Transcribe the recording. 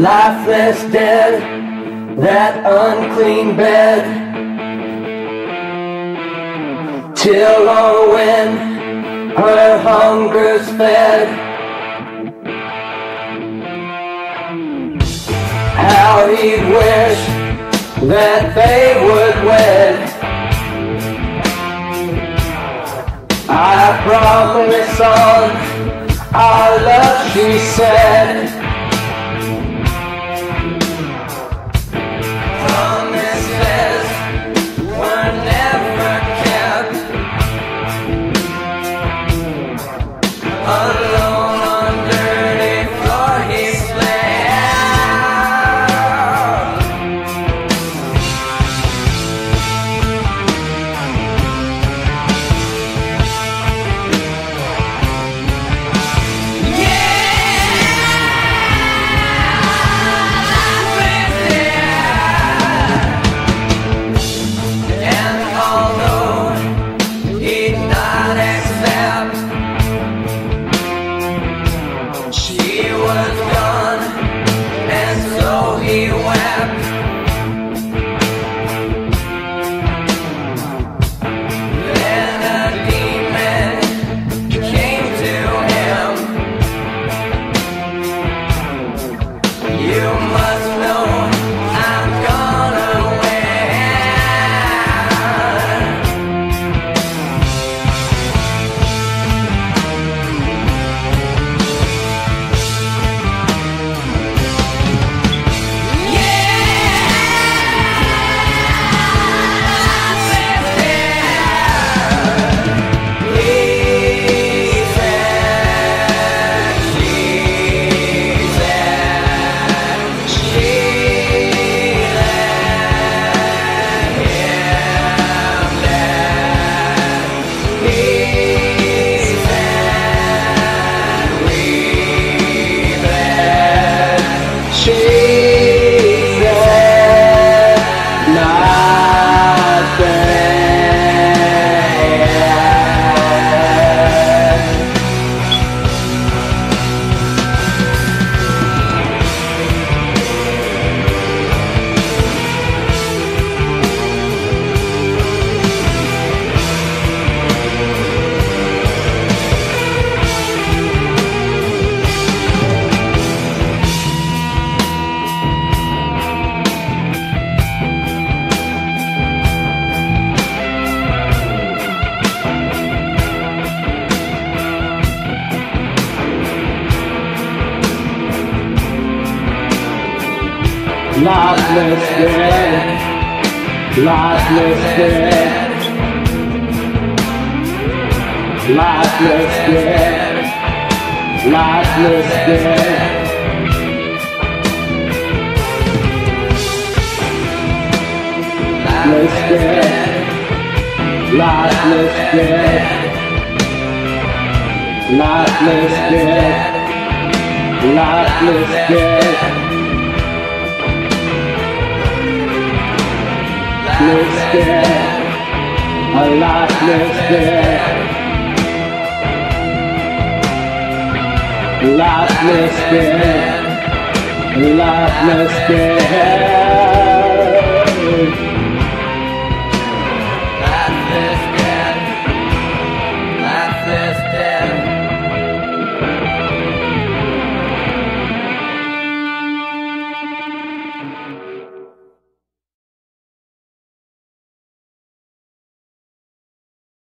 lifeless dead, that unclean bed. Till or when her hunger's fed. How he'd wish that they would wed. I promise on our love, she said. 아 So he wept. Lifeless dead, lifeless dead, lifeless dead, lifeless dead. Lifeless dead, lifeless dead, lifeless dead, lifeless dead. Lifeless dead, a dead, lifeless dead, lifeless dead.